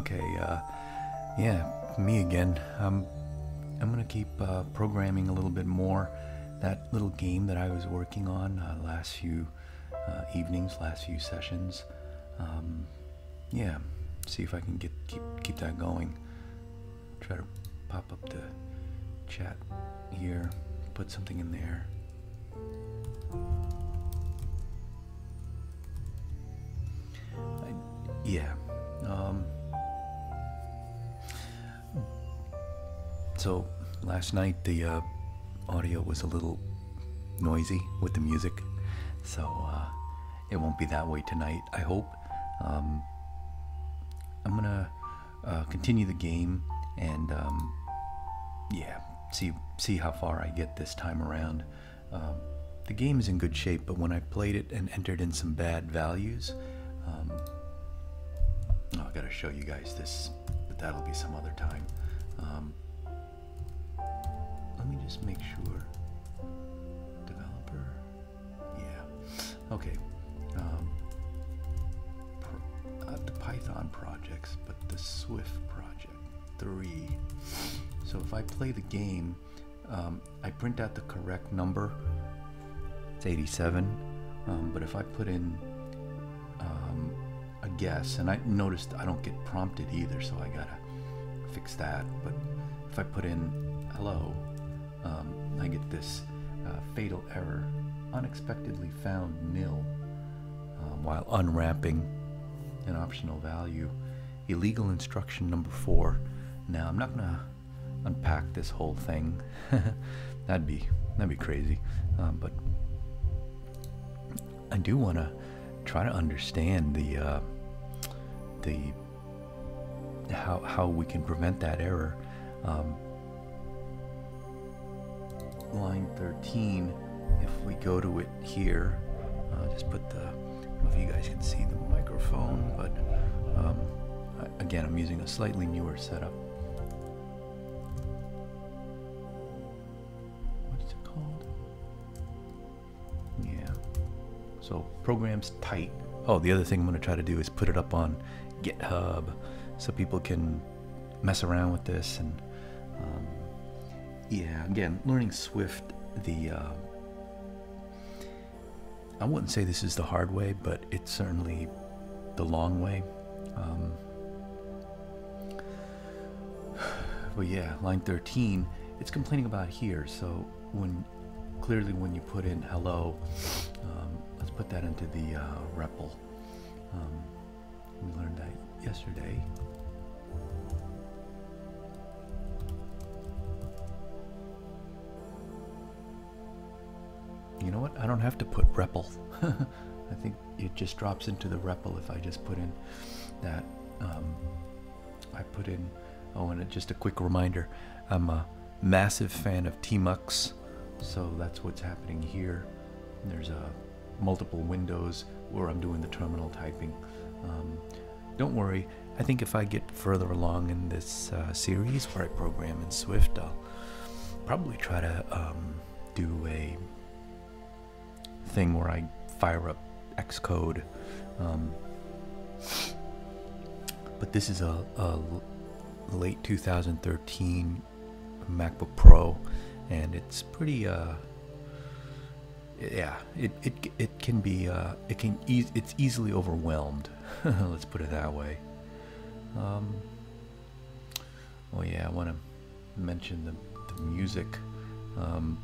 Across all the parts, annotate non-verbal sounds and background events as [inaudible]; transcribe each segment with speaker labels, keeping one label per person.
Speaker 1: Okay, uh, yeah, me again. Um, I'm gonna keep uh, programming a little bit more. That little game that I was working on uh, last few uh, evenings, last few sessions. Um, yeah, see if I can get keep keep that going. Try to pop up the chat here, put something in there. Yeah. So last night the uh, audio was a little noisy with the music, so uh, it won't be that way tonight. I hope. Um, I'm gonna uh, continue the game and um, yeah, see see how far I get this time around. Um, the game is in good shape, but when I played it and entered in some bad values, um, oh, I gotta show you guys this, but that'll be some other time. Um, just make sure. Developer, yeah, okay. Um, not the Python projects, but the Swift project three. So if I play the game, um, I print out the correct number. It's 87. Um, but if I put in um, a guess, and I noticed I don't get prompted either, so I gotta fix that. But if I put in hello, this uh, fatal error, unexpectedly found nil, um, while unwrapping an optional value. Illegal instruction number four. Now I'm not gonna unpack this whole thing. [laughs] that'd be that'd be crazy. Um, but I do want to try to understand the uh, the how how we can prevent that error. Um, line 13, if we go to it here, uh, just put the. If you guys can see the microphone, but um, I, again, I'm using a slightly newer setup. What's it called? Yeah. So programs tight. Oh, the other thing I'm going to try to do is put it up on GitHub so people can mess around with this and um, yeah, again, learning Swift the uh, I wouldn't say this is the hard way, but it's certainly the long way. Um, [sighs] but yeah, line 13, it's complaining about here. So when clearly when you put in hello, um, let's put that into the uh, REPL. Um, we learned that yesterday. You know what? I don't have to put REPL. [laughs] I think it just drops into the REPL if I just put in that. Um, I put in, oh, and just a quick reminder I'm a massive fan of Tmux, so that's what's happening here. There's a multiple windows where I'm doing the terminal typing. Um, don't worry, I think if I get further along in this uh, series where I program in Swift, I'll probably try to um, do a thing where I fire up Xcode. Um, but this is a, a late 2013 MacBook Pro, and it's pretty. Uh, yeah, it, it it can be uh, it can e- it's easily overwhelmed. [laughs] Let's put it that way. Um, oh yeah, I want to mention the, the music. Um,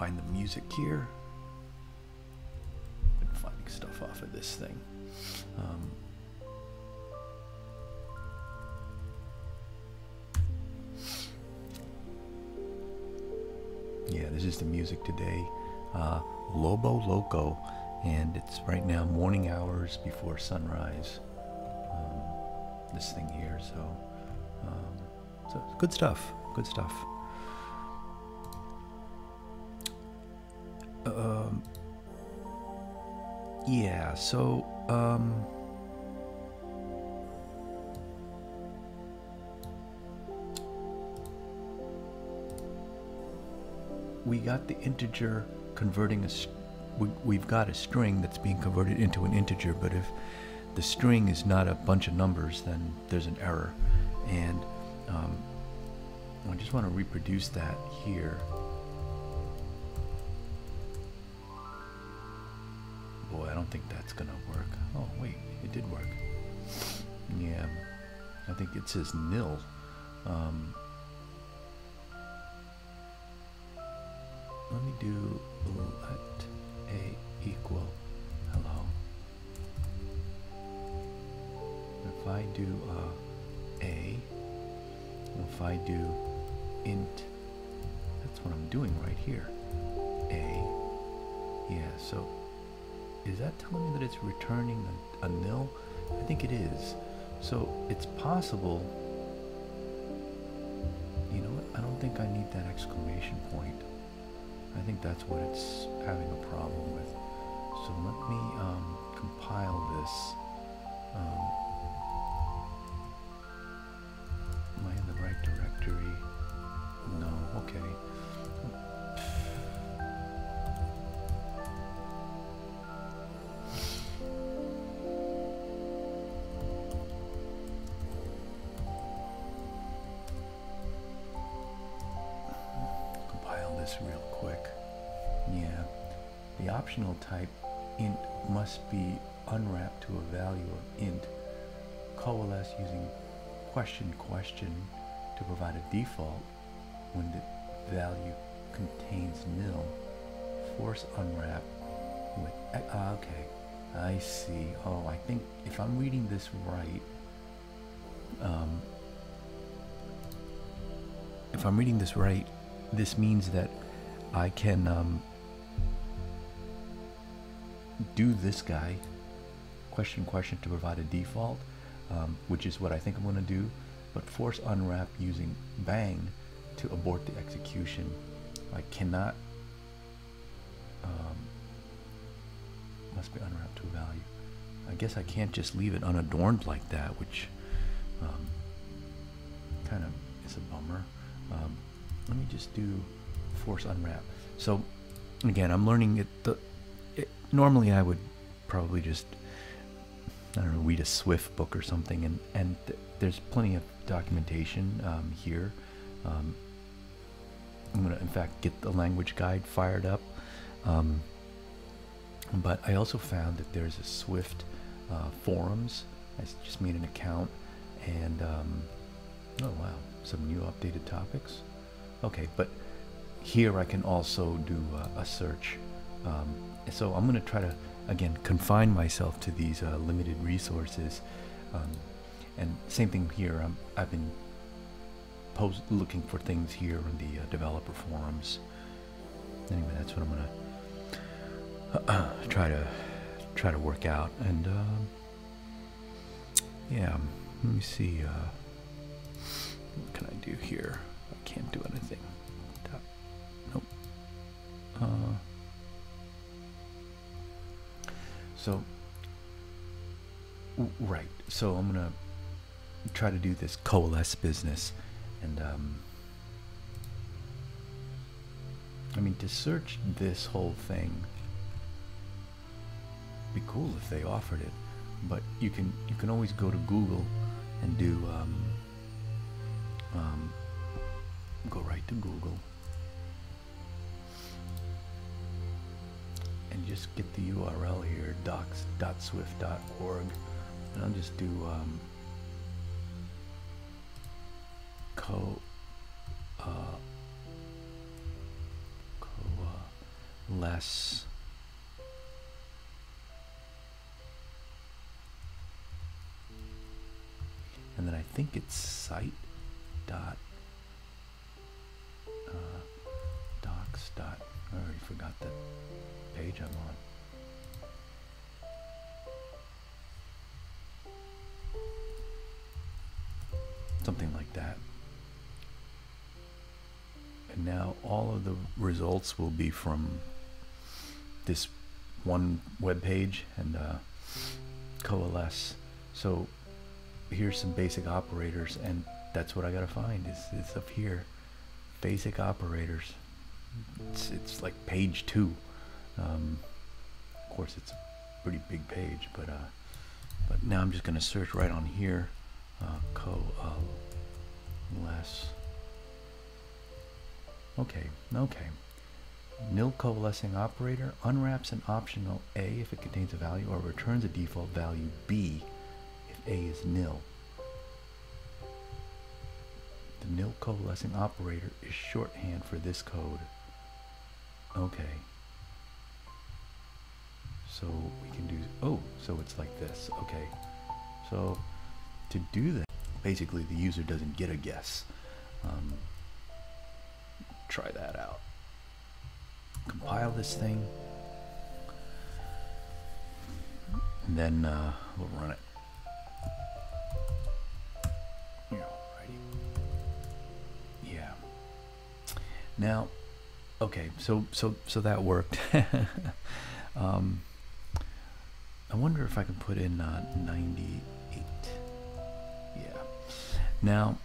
Speaker 1: find the music here. Been finding stuff off of this thing. Um, yeah, this is the music today. Uh, Lobo Loco, and it's right now morning hours before sunrise. Um, this thing here, so um, so good stuff. Good stuff. Um, yeah, so, um, we got the integer converting a, we, we've got a string that's being converted into an integer, but if the string is not a bunch of numbers, then there's an error. And um, I just want to reproduce that here. Don't think that's gonna work. Oh wait, it did work. Yeah, I think it says nil. Um, let me do let a equal hello. If I do uh, a, if I do int, that's what I'm doing right here. A, yeah. So is that telling me that it's returning a, a nil? I think it is. So it's possible. You know what? I don't think I need that exclamation point. I think that's what it's having a problem with. So let me um, compile this. Um, optional type int must be unwrapped to a value of int. Coalesce using question question to provide a default when the value contains nil. Force unwrap with ah, okay. I see. Oh, I think if I'm reading this right, um, if I'm reading this right, this means that I can um, do this guy, question question to provide a default, um, which is what I think I'm going to do, but force unwrap using bang to abort the execution. I cannot, um, must be unwrapped to a value. I guess I can't just leave it unadorned like that, which um, kind of is a bummer. Um, let me just do force unwrap. So again, I'm learning it. The, normally I would probably just I don't know read a Swift book or something, and and th- there's plenty of documentation um, here. Um, I'm gonna in fact get the language guide fired up. Um, but I also found that there's a Swift uh, forums. I just made an account, and um, oh wow, some new updated topics. Okay, but here I can also do uh, a search. Um, so I'm going to try to again confine myself to these uh, limited resources. Um, and same thing here. Um, I've been post looking for things here in the uh, developer forums. Anyway, that's what I'm going to [clears throat] try to try to work out. And um yeah, let me see. Uh, what can I do here? I can't do anything. So, right. So I'm gonna try to do this coalesce business, and um, I mean to search this whole thing. Be cool if they offered it, but you can you can always go to Google and do um, um, go right to Google just get the URL here docs.swift.org and I'll just do um, co uh, co uh, less. And then I think it's site dot uh, docs dot I already forgot the page I'm on. Something like that. And now all of the results will be from this one web page and uh, coalesce. So here's some basic operators and that's what I gotta find is, is up here basic operators it's, it's like page two um, Of course, it's a pretty big page, but uh, but now I'm just going to search right on here, uh, co less. Okay, okay. Nil coalescing operator unwraps an optional A if it contains a value or returns a default value B if A is nil. The nil coalescing operator is shorthand for this code. Okay. So we can do, oh, so it's like this. Okay. So to do that, basically the user doesn't get a guess. Um, try that out. Compile this thing. And then uh, we'll run it. Yeah. Now, okay, so so so that worked. [laughs] um, I wonder if I can put in uh, 98. Yeah. Now,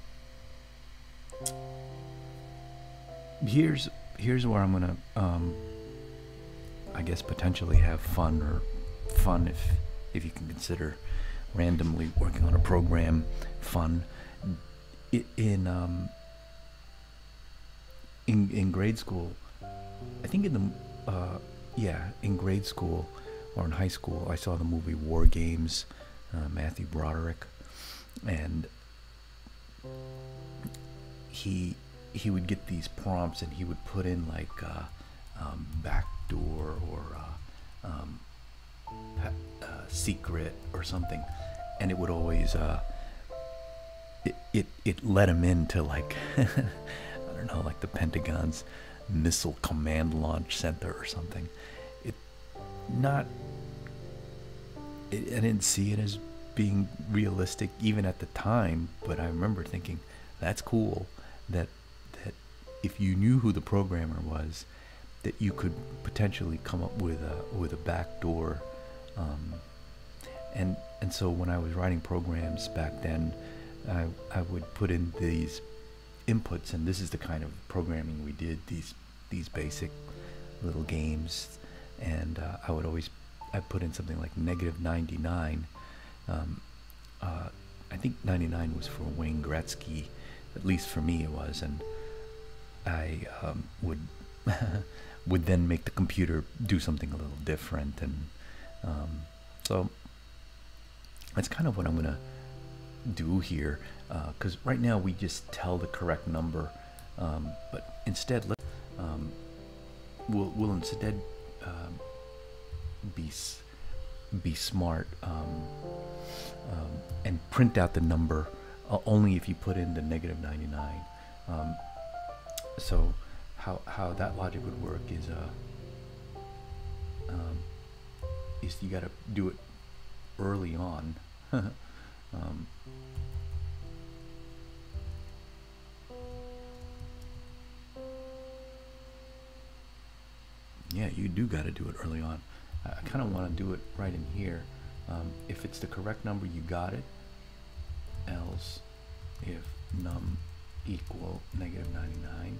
Speaker 1: here's here's where I'm gonna, um, I guess, potentially have fun or fun if if you can consider randomly working on a program fun. in um, in in grade school, I think in the uh, yeah in grade school or in high school, I saw the movie War Games, uh, Matthew Broderick, and he he would get these prompts and he would put in like uh, um, backdoor or uh, um, uh, secret or something, and it would always uh, it, it it let him into like [laughs] I don't know like the Pentagon's missile command launch center or something. It not it, I didn't see it as being realistic even at the time, but I remember thinking that's cool that that if you knew who the programmer was, that you could potentially come up with a with a backdoor. Um, and and so when I was writing programs back then, I I would put in these inputs, and this is the kind of programming we did. These these basic little games, and uh, I would always I put in something like negative 99. Um, uh, I think 99 was for Wayne Gretzky, at least for me it was, and I um, would [laughs] would then make the computer do something a little different, and um, so that's kind of what I'm gonna do here, because uh, right now we just tell the correct number, um, but instead let um, we'll we'll instead um, be be smart um, um, and print out the number uh, only if you put in the negative 99. Um, so how how that logic would work is uh is you got to do it early on. [laughs] Um, yeah, you do got to do it early on. I kind of want to do it right in here. Um, if it's the correct number, you got it. Else, if num equal negative 99,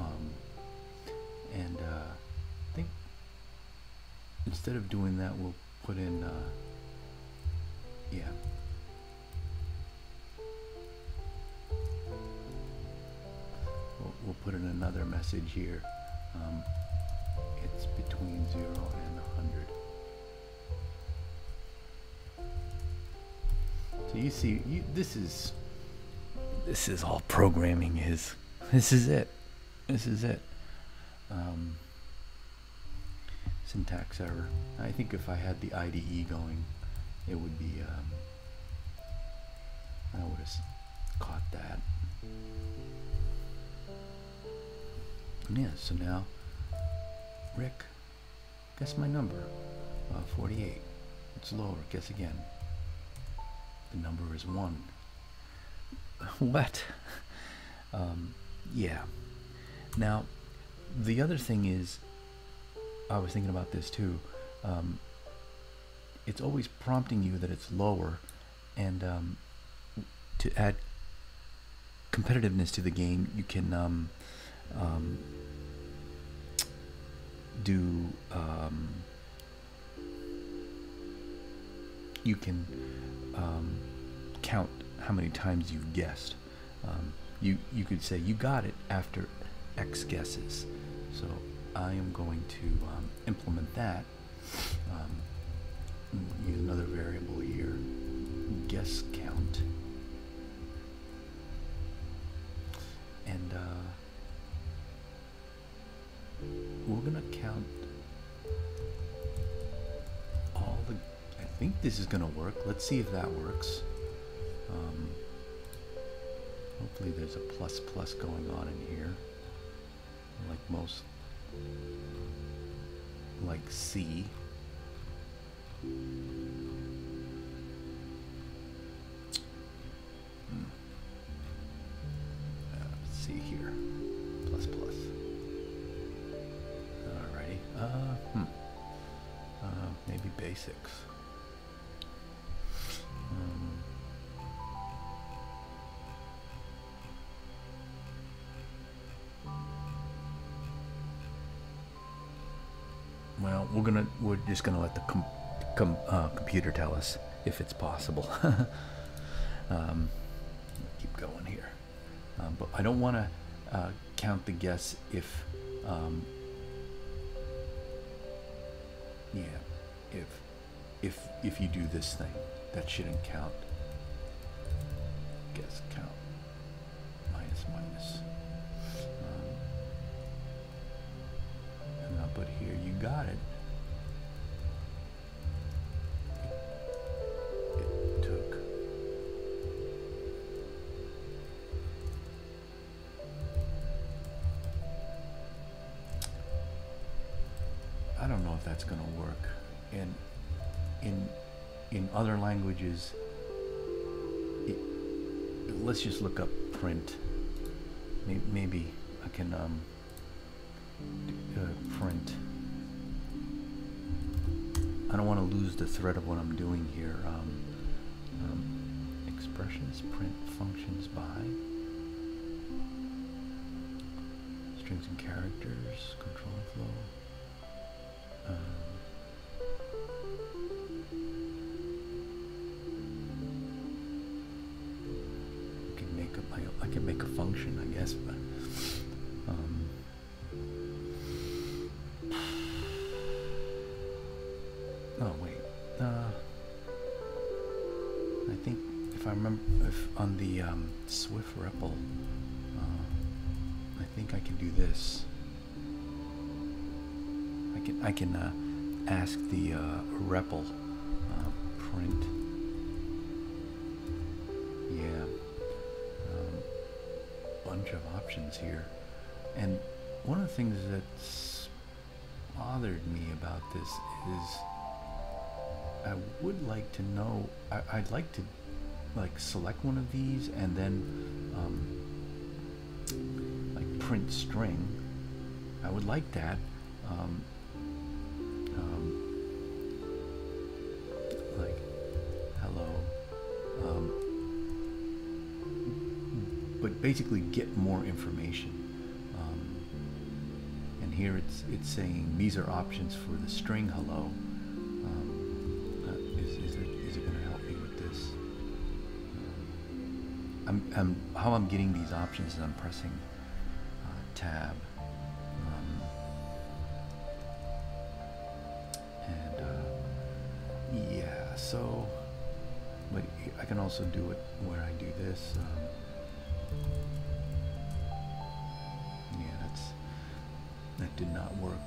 Speaker 1: Um, and uh, I think instead of doing that, we'll put in. Uh, yeah. We'll, put in another message here. Um, it's between zero and a hundred. So you see, you, this is this is all programming is this is it this is it um, syntax error I think if I had the IDE going it would be um, I would have caught that. Yeah, so now, Rick, guess my number. Uh, 48. It's lower. Guess again. The number is 1. [laughs] what? [laughs] Um, yeah. Now, the other thing is, I was thinking about this too. Um, it's always prompting you that it's lower, and um, to add competitiveness to the game, you can um, um, do um, you can um, count how many times you've guessed. You you could say you got it after X guesses. So I am going to um, implement that. Um, use another variable here, guess count, and uh, we're gonna count all the. I think this is gonna work. Let's see if that works. Um, hopefully, there's a plus plus going on in here, like most, like C. Hmm. Uh, let's see here. Plus plus. Alrighty. Uh, hmm. Uh, maybe basics. Well, we're gonna we're just gonna let the com- com- uh, computer tell us if it's possible. [laughs] um, keep going here, um, but I don't want to uh, count the guess if um, yeah, if if if you do this thing, that shouldn't count. Guess count languages, it, let's just look up print. Maybe, maybe I can um, uh, print. I don't want to lose the thread of what I'm doing here. Um, um, expressions, print functions by strings and characters, control flow. Um, I remember, if on the um, Swift REPL, uh, I think I can do this. I can I can uh, ask the uh, uh, print. Yeah, um, bunch of options here, and one of the things that's bothered me about this is I would like to know. I, I'd like to like select one of these and then um, like print string. I would like that. Um, um, like hello. Um, but basically get more information. Um, and here it's it's saying these are options for the string hello. Um, how I'm getting these options is I'm pressing uh, tab. Um, and uh, yeah, so but I can also do it where I do this. Um, yeah, that's that did not work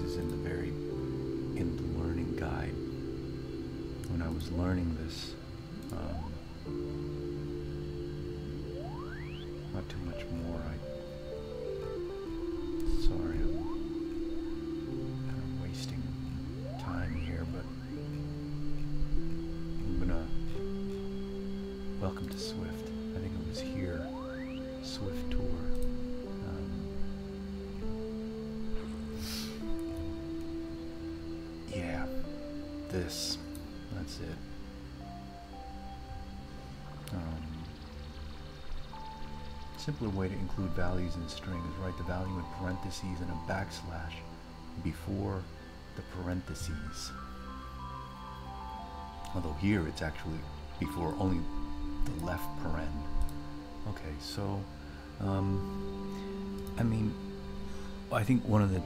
Speaker 1: is in the very, in the learning guide. When I was learning this, um, not too much more. I, sorry, I'm kind of wasting time here, but I'm gonna welcome to Swift. This. That's it. Um, simpler way to include values in a string is write the value in parentheses and a backslash before the parentheses. Although here it's actually before only the left paren. Okay, so, um, I mean, I think one of the,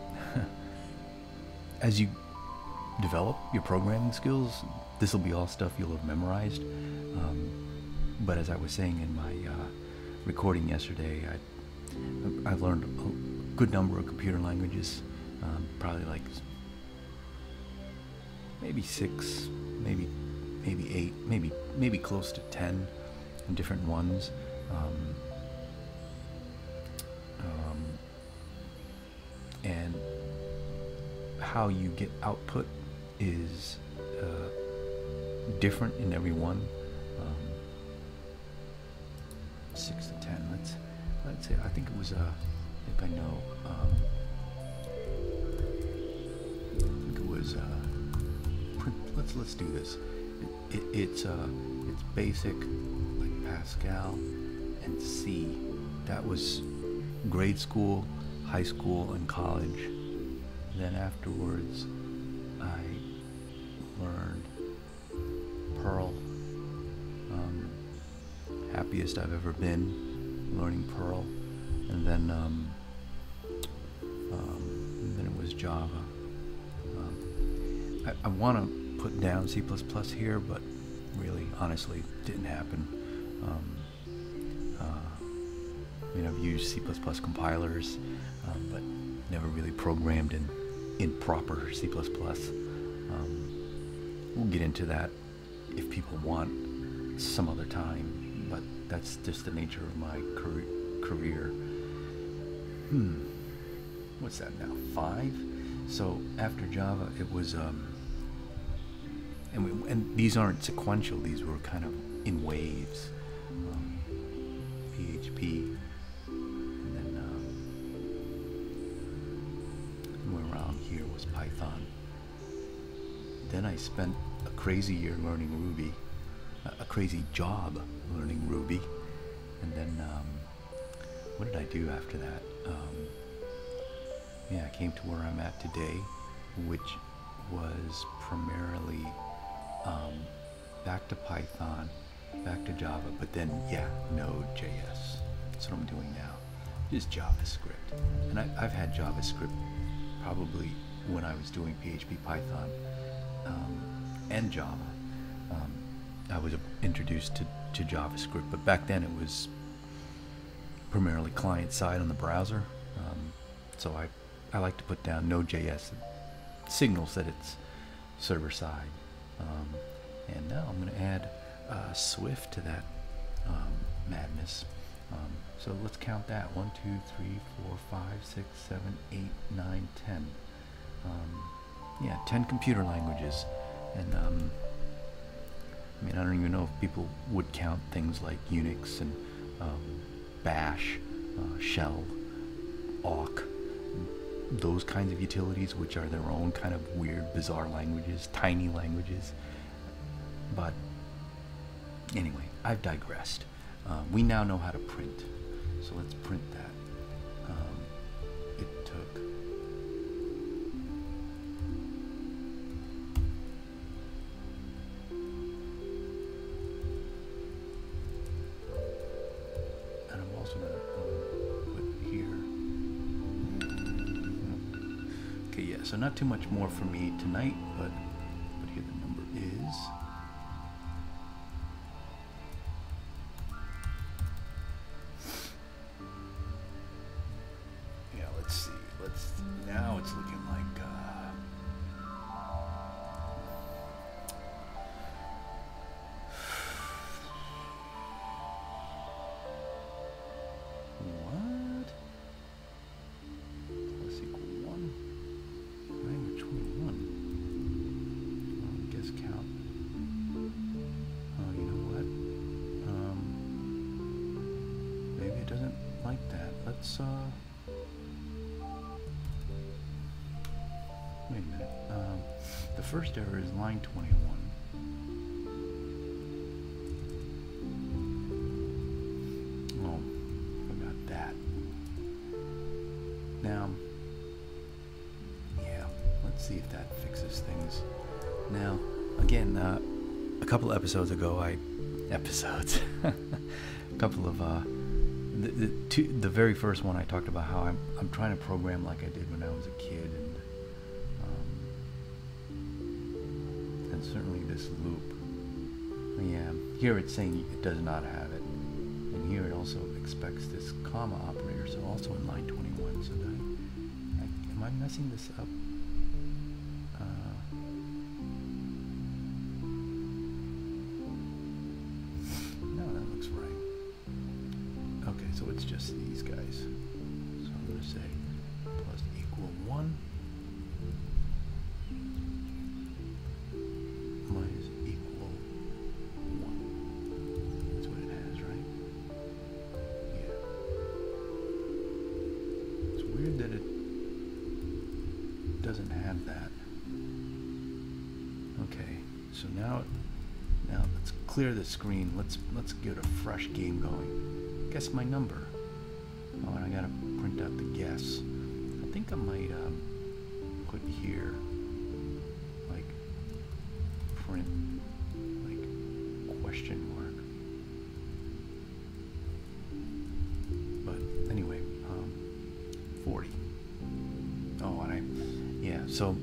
Speaker 1: [laughs] as you develop your programming skills, this will be all stuff you'll have memorized. Um, but as I was saying in my uh, recording yesterday, I, I've learned a good number of computer languages, um, probably like maybe six, maybe maybe eight, maybe maybe close to ten different ones. Um, um, and how you get output is uh, different in every one. Um, six to ten. Let's let's say I think it was uh, if I know. Um, it was. Uh, let's let's do this. It, it, it's uh, it's basic like Pascal and C. That was grade school, high school, and college. Then afterwards, I've ever been learning Perl, and then um, um, then it was Java. Um, I, I want to put down C++ here, but really, honestly, didn't happen. Um, uh, I mean, I've used C++ compilers, um, but never really programmed in in proper C++. Um, we'll get into that if people want some other time, that's just the nature of my career. Hmm. What's that now? Five. So after Java, it was um, and we, and these aren't sequential. These were kind of in waves. Um, PHP, and then um, around here was Python. Then I spent a crazy year learning Ruby, crazy job learning Ruby, and then um, what did I do after that? Um, yeah, I came to where I'm at today, which was primarily um, back to Python, back to Java, but then, yeah, Node.js. That's what I'm doing now, just JavaScript. And I, have had JavaScript probably when I was doing PHP Python um, and Java. Um, I was introduced to, to JavaScript, but back then it was primarily client side on the browser. Um, so I, I like to put down Node.js. signals that it's server side. Um, and now I'm going to add uh, Swift to that um, madness. Um, so let's count that. 1, 2, 3, 4, 5, 6, 7, 8, 9, 10. Um, yeah, 10 computer languages. And um, I mean, I don't even know if people would count things like Unix and um, Bash, uh, Shell, awk, those kinds of utilities, which are their own kind of weird, bizarre languages, tiny languages. But anyway, I've digressed. Uh, we now know how to print, so let's print that. Not too much more for me tonight, but, first error is line 21. Oh, forgot that. Now, yeah, let's see if that fixes things. Now, again, uh, a couple episodes ago, I [laughs] episodes, a couple of uh, the the, two, the very first one I talked about how I'm I'm trying to program like I did when I was a kid, certainly this loop. Yeah, here it's saying it does not have it, and here it also expects this comma operator. So also in line 21. So I, I, am I messing this up? So now now let's clear the screen. Let's let's get a fresh game going. Guess my number. Oh, and I gotta print out the guess. I think I might um, put here like print like question mark. But anyway, um, 40. Oh, and I, yeah, so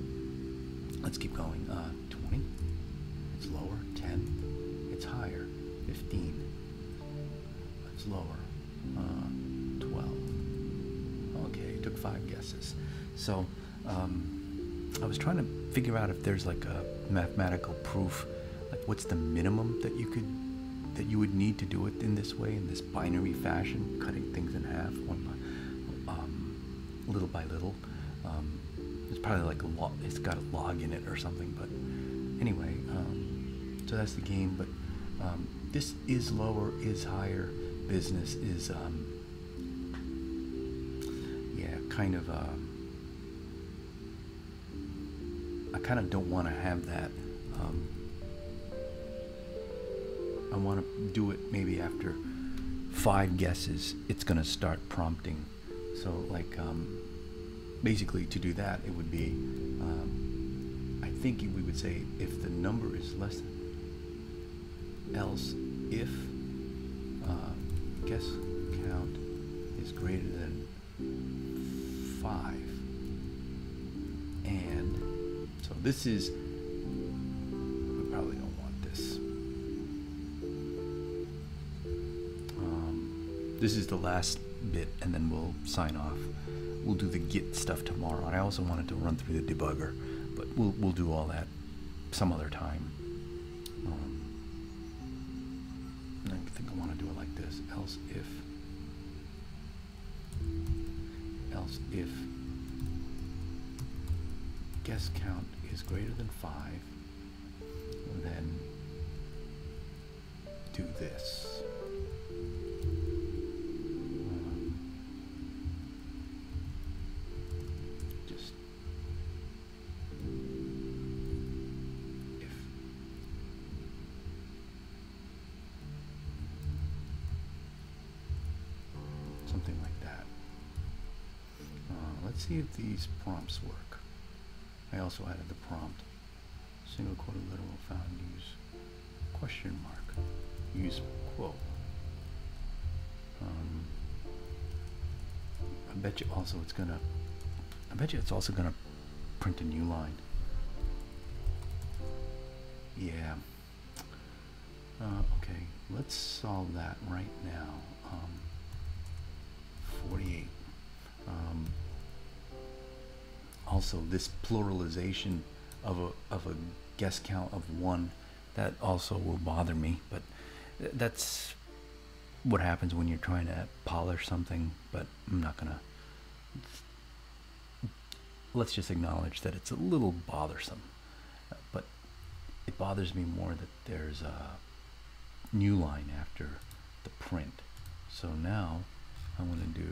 Speaker 1: let's keep going. Lower. Uh, 12. Okay, took five guesses. So, um, I was trying to figure out if there's like a mathematical proof, like what's the minimum that you could, that you would need to do it in this way, in this binary fashion, cutting things in half, one by, um, little by little. Um, it's probably like a log, it's got a log in it or something, but anyway, um, so that's the game. But um, this is lower, is higher. Business is, um, yeah, kind of. Um, I kind of don't want to have that. Um, I want to do it maybe after five guesses. It's going to start prompting. So, like, um, basically, to do that, it would be. Um, I think we would say if the number is less than. Else, if guess count is greater than five, and so this is. We probably don't want this. Um, this is the last bit, and then we'll sign off. We'll do the git stuff tomorrow, and I also wanted to run through the debugger, but we'll we'll do all that some other time. Um, think I want to do it like this. Else if else if guess count is greater than five, then do this. See if these prompts work. I also added the prompt. Single quoted literal found use question mark. Use quote. Um, I bet you also it's gonna. I bet you it's also gonna print a new line. Yeah. Uh, okay, let's solve that right now. Um, 48. Um, also, this pluralization of a, of a guess count of one, that also will bother me, but th- that's what happens when you're trying to polish something, but I'm not gonna. Let's just acknowledge that it's a little bothersome, but it bothers me more that there's a new line after the print. So now I want to do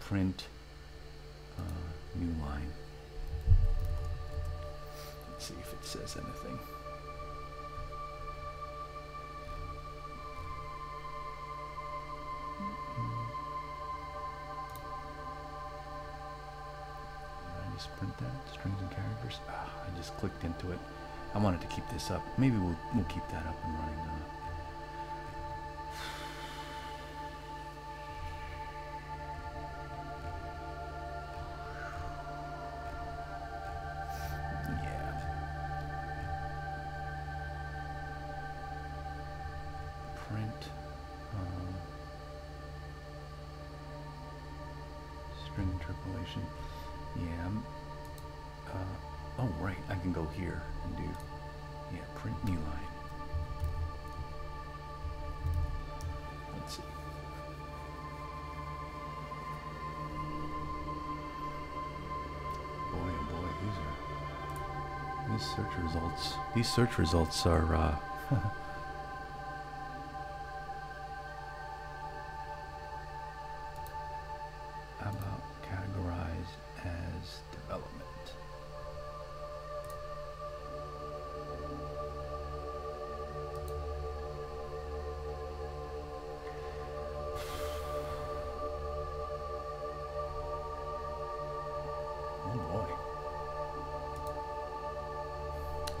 Speaker 1: print uh, new line. See if it says anything. I just print that? Strings and characters? Ah, I just clicked into it. I wanted to keep this up. Maybe we'll, we'll keep that up and running. Uh, interpolation. Yeah. Uh, oh, right. I can go here and do, yeah, print new line. Let's see. Boy, oh boy, these are, these search results, these search results are, uh, [laughs]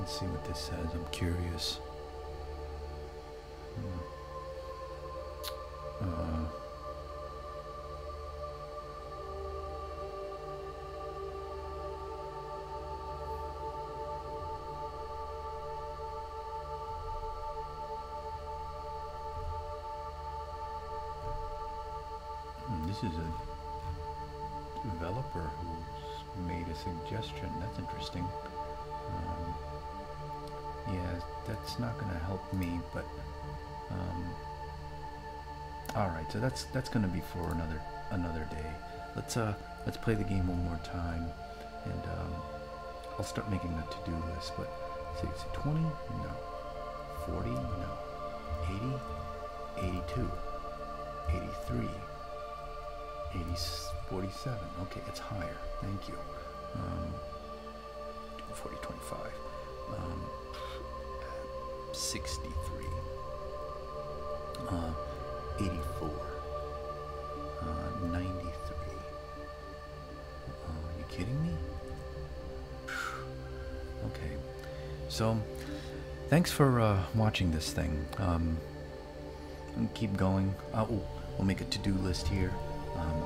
Speaker 1: Let's see what this says. I'm curious. That's that's going to be for another another day. Let's uh let's play the game one more time, and um, I'll start making a to-do list. But see, it's 20, no, 40, no, 80, 82, 83. 80, 47. Okay, it's higher. Thank you. Um, 40, 25. Um, 63. Uh, 84. So, thanks for uh, watching this thing. Um, keep going. Uh, oh, we'll make a to-do list here. Um,